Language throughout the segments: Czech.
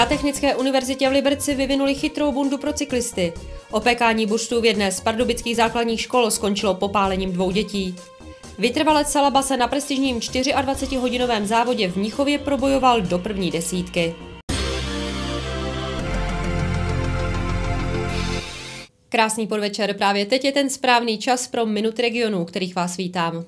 Na Technické univerzitě v Liberci vyvinuli chytrou bundu pro cyklisty. Opékání buštů v jedné z pardubických základních škol skončilo popálením dvou dětí. Vytrvalec Salaba se na prestižním 24-hodinovém závodě v Mnichově probojoval do první desítky. Krásný podvečer, právě teď je ten správný čas pro Minut regionu, kterých vás vítám.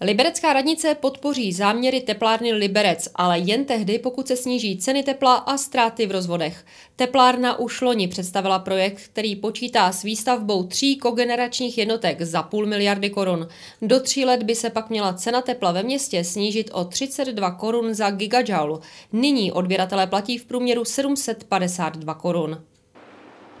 Liberecká radnice podpoří záměry teplárny Liberec, ale jen tehdy, pokud se sníží ceny tepla a ztráty v rozvodech. Teplárna už loni představila projekt, který počítá s výstavbou tří kogeneračních jednotek za půl miliardy korun. Do tří let by se pak měla cena tepla ve městě snížit o 32 korun za gigajoule. Nyní odběratelé platí v průměru 752 korun.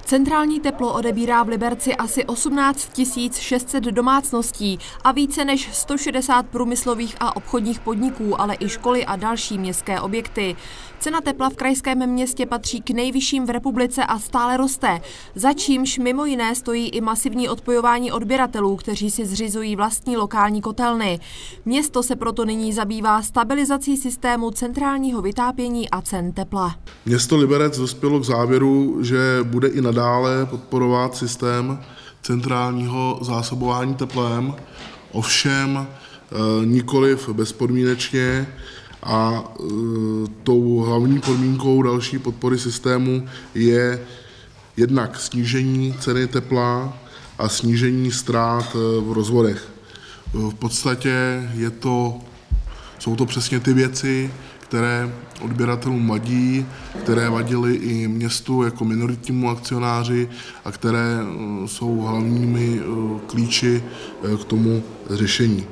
Centrální teplo odebírá v Liberci asi 18 600 domácností a více než 160 průmyslových a obchodních podniků, ale i školy a další městské objekty. Cena tepla v krajském městě patří k nejvyšším v republice a stále roste, za čímž mimo jiné stojí i masivní odpojování odběratelů, kteří si zřizují vlastní lokální kotelny. Město se proto nyní zabývá stabilizací systému centrálního vytápění a cen tepla. Město Liberec dospělo k závěru, že bude i nadále podporovat systém centrálního zásobování teplem, ovšem eh, nikoliv bezpodmínečně a eh, tou hlavní podmínkou další podpory systému je jednak snížení ceny tepla a snížení ztrát eh, v rozvodech. V podstatě je to, jsou to přesně ty věci, které odběratelům vadí, které vadily i městu jako minoritnímu akcionáři a které eh, jsou hlavními eh, klíči eh, k tomu řešení.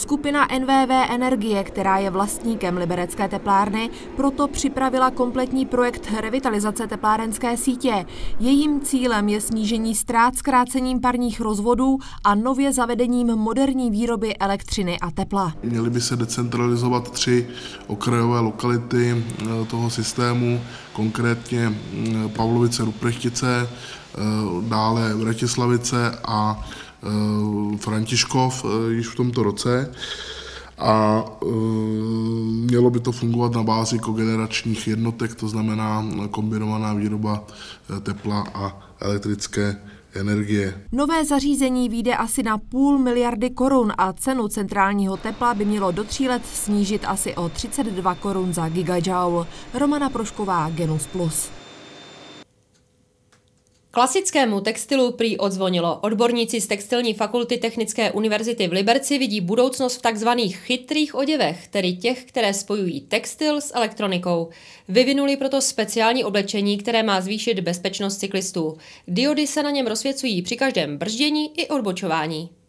Skupina NVV Energie, která je vlastníkem liberecké teplárny, proto připravila kompletní projekt revitalizace teplárenské sítě. Jejím cílem je snížení ztrát zkrácením parních rozvodů a nově zavedením moderní výroby elektřiny a tepla. Měly by se decentralizovat tři okrajové lokality eh, toho systému, konkrétně mm, Pavlovice, Ruprechtice, eh, dále Vratislavice a Františkov eh, již v tomto roce a eh, mělo by to fungovat na bázi kogeneračních jednotek, to znamená kombinovaná výroba tepla a elektrické energie. Nové zařízení vyjde asi na půl miliardy korun a cenu centrálního tepla by mělo do tří let snížit asi o 32 korun za gigajoule. Romana Prošková, Genus Plus. Klasickému textilu prý odzvonilo. Odborníci z textilní fakulty Technické univerzity v Liberci vidí budoucnost v takzvaných chytrých oděvech, tedy těch, které spojují textil s elektronikou. Vyvinuli proto speciální oblečení, které má zvýšit bezpečnost cyklistů. Diody se na něm rozsvěcují při každém brždění i odbočování.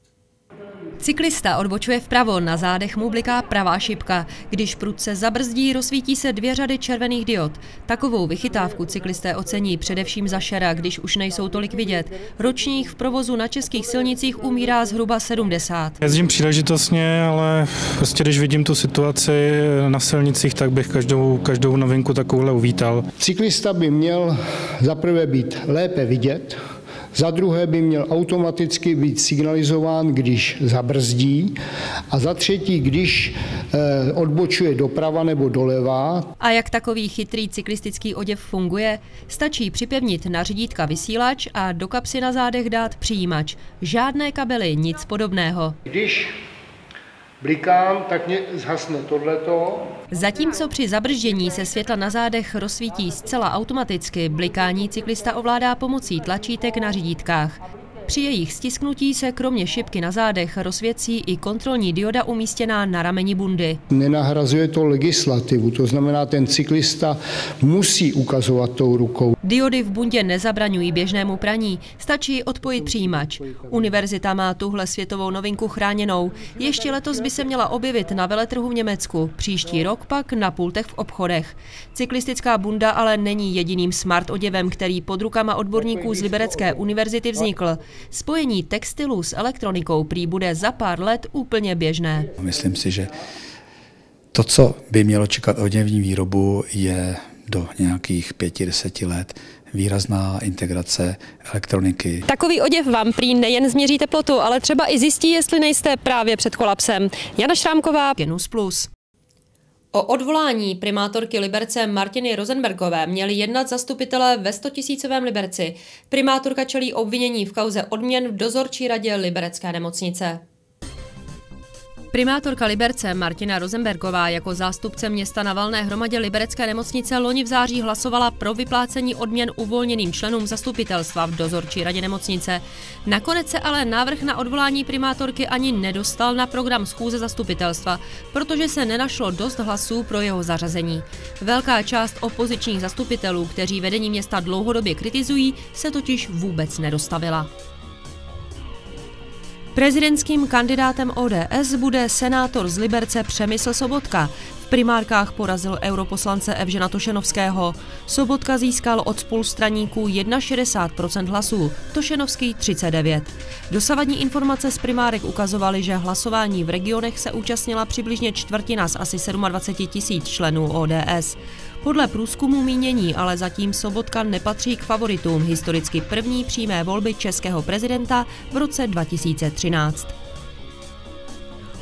Cyklista odbočuje vpravo, na zádech mu bliká pravá šipka. Když prudce zabrzdí, rozsvítí se dvě řady červených diod. Takovou vychytávku cyklisté ocení především za šera, když už nejsou tolik vidět. Ročních v provozu na českých silnicích umírá zhruba 70. Jezdím příležitostně, ale prostě když vidím tu situaci na silnicích, tak bych každou, každou novinku takovouhle uvítal. Cyklista by měl zaprvé být lépe vidět, za druhé by měl automaticky být signalizován, když zabrzdí. A za třetí, když eh, odbočuje doprava nebo doleva. A jak takový chytrý cyklistický oděv funguje? Stačí připevnit na řídítka vysílač a do kapsy na zádech dát přijímač. Žádné kabely, nic podobného. Když blikám, tak mě zhasne tohleto. Zatímco při zabrždění se světla na zádech rozsvítí zcela automaticky, blikání cyklista ovládá pomocí tlačítek na řídítkách. Při jejich stisknutí se kromě šipky na zádech rozsvěcí i kontrolní dioda umístěná na rameni bundy. Nenahrazuje to legislativu, to znamená, ten cyklista musí ukazovat tou rukou. Diody v bundě nezabraňují běžnému praní, stačí odpojit přijímač. Univerzita má tuhle světovou novinku chráněnou. Ještě letos by se měla objevit na veletrhu v Německu, příští rok pak na pultech v obchodech. Cyklistická bunda ale není jediným smart oděvem, který pod rukama odborníků z Liberecké univerzity vznikl. Spojení textilu s elektronikou prý bude za pár let úplně běžné. Myslím si, že to, co by mělo čekat oděvní výrobu, je do nějakých pěti, deseti let výrazná integrace elektroniky. Takový oděv vám prý nejen změří teplotu, ale třeba i zjistí, jestli nejste právě před kolapsem. Jana Šrámková, Genus Plus. O odvolání primátorky Liberce Martiny Rosenbergové měli jednat zastupitelé ve 100 tisícovém Liberci. Primátorka čelí obvinění v kauze odměn v dozorčí radě Liberecké nemocnice. Primátorka Liberce Martina Rosenbergová jako zástupce města na valné hromadě Liberecké nemocnice loni v září hlasovala pro vyplácení odměn uvolněným členům zastupitelstva v dozorčí radě nemocnice. Nakonec se ale návrh na odvolání primátorky ani nedostal na program schůze zastupitelstva, protože se nenašlo dost hlasů pro jeho zařazení. Velká část opozičních zastupitelů, kteří vedení města dlouhodobě kritizují, se totiž vůbec nedostavila. Prezidentským kandidátem ODS bude senátor z Liberce Přemysl Sobotka. V primárkách porazil europoslance Evžena Tošenovského. Sobotka získal od spolustraníků 61% hlasů, Tošenovský 39. Dosavadní informace z primárek ukazovaly, že hlasování v regionech se účastnila přibližně čtvrtina z asi 27 tisíc členů ODS. Podle průzkumu mínění ale zatím Sobotka nepatří k favoritům historicky první přímé volby českého prezidenta v roce 2013.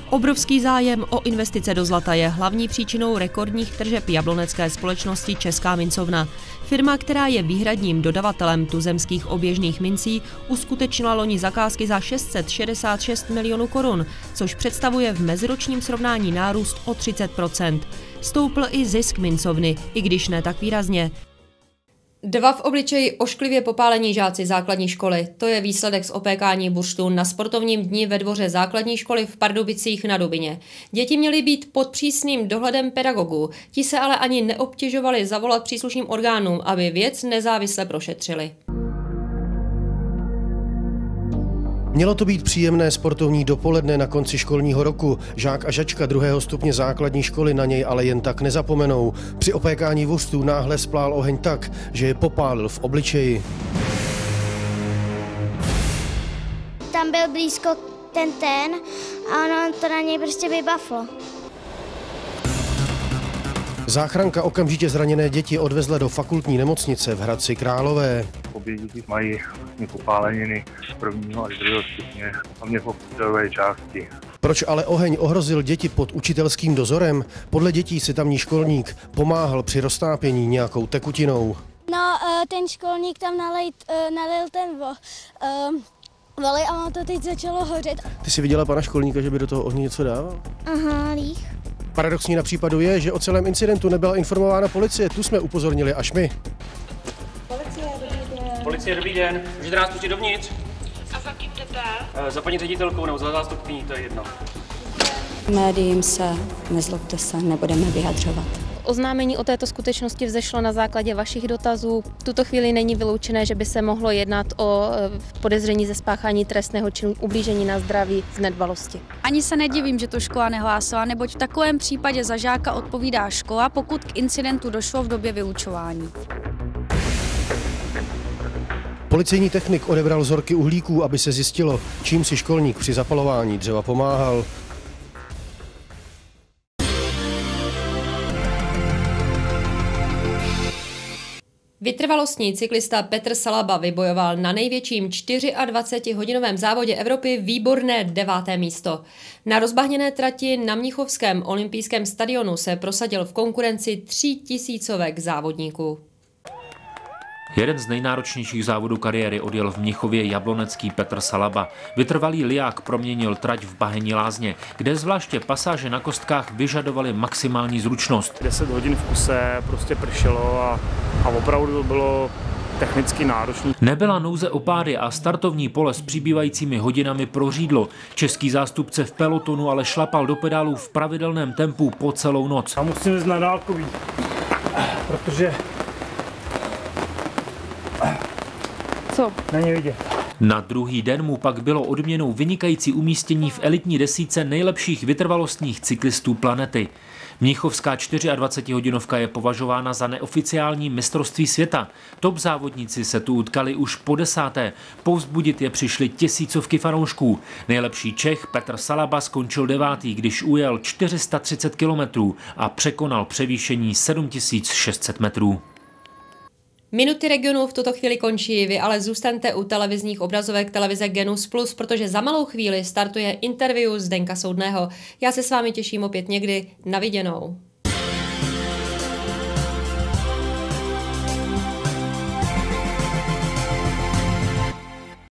Obrovský zájem o investice do zlata je hlavní příčinou rekordních tržeb jablonecké společnosti Česká mincovna. Firma, která je výhradním dodavatelem tuzemských oběžných mincí, uskutečnila loni zakázky za 666 milionů korun, což představuje v meziročním srovnání nárůst o 30 Stoupl i zisk mincovny, i když ne tak výrazně. Dva v obličeji ošklivě popálení žáci základní školy. To je výsledek z opékání burštů na sportovním dni ve dvoře základní školy v Pardubicích na Dubině. Děti měly být pod přísným dohledem pedagogů. Ti se ale ani neobtěžovali zavolat příslušným orgánům, aby věc nezávisle prošetřili. Mělo to být příjemné sportovní dopoledne na konci školního roku. Žák a žačka druhého stupně základní školy na něj ale jen tak nezapomenou. Při opékání vůstů náhle splál oheň tak, že je popálil v obličeji. Tam byl blízko ten ten a ono to na něj prostě vybaflo. Záchranka okamžitě zraněné děti odvezla do fakultní nemocnice v Hradci Králové. Obě děti mají vlastně popáleniny z prvního až druhého stupně, hlavně po půdové části. Proč ale oheň ohrozil děti pod učitelským dozorem? Podle dětí si tamní školník pomáhal při roztápění nějakou tekutinou. No, eh, ten školník tam nalej, eh, nalil ten vo, vali a ono to teď začalo hořet. Ty jsi viděla pana školníka, že by do toho ohně něco dával? Aha, lích. Paradoxní na případu je, že o celém incidentu nebyla informována policie. Tu jsme upozornili až my. Policie, dobrý den. Můžete nás pustit dovnitř? A za kým jdete? Eh, Za paní ředitelkou nebo za zástupkyní, to je jedno. Médiím se, nezlobte se, nebudeme vyjadřovat. Oznámení o této skutečnosti vzešlo na základě vašich dotazů. V tuto chvíli není vyloučené, že by se mohlo jednat o eh, podezření ze spáchání trestného činu ublížení na zdraví z nedbalosti. Ani se nedivím, že to škola nehlásila, neboť v takovém případě za žáka odpovídá škola, pokud k incidentu došlo v době vyučování. Policejní technik odebral vzorky uhlíků, aby se zjistilo, čím si školník při zapalování dřeva pomáhal. Vytrvalostní cyklista Petr Salaba vybojoval na největším 24-hodinovém závodě Evropy výborné deváté místo. Na rozbahněné trati na Mnichovském olympijském stadionu se prosadil v konkurenci tří tisícovek závodníků. Jeden z nejnáročnějších závodů kariéry odjel v Mnichově jablonecký Petr Salaba. Vytrvalý liák proměnil trať v Bahení lázně, kde zvláště pasáže na kostkách vyžadovaly maximální zručnost. 10 hodin v kuse prostě pršelo a, a opravdu to bylo technicky náročný. Nebyla nouze o pády a startovní pole s přibývajícími hodinami prořídlo. Český zástupce v pelotonu ale šlapal do pedálů v pravidelném tempu po celou noc. A musím jít na dálkový, protože Co? Není vidět. Na druhý den mu pak bylo odměnou vynikající umístění v elitní desíce nejlepších vytrvalostních cyklistů planety. Mnichovská 24-hodinovka je považována za neoficiální mistrovství světa. Top závodníci se tu utkali už po desáté. Povzbudit je přišly tisícovky fanoušků. Nejlepší Čech Petr Salaba skončil devátý, když ujel 430 kilometrů a překonal převýšení 7600 metrů. Minuty regionu v tuto chvíli končí, vy ale zůstaňte u televizních obrazovek televize Genus Plus, protože za malou chvíli startuje interview Zdenka Soudného. Já se s vámi těším opět někdy. Na viděnou.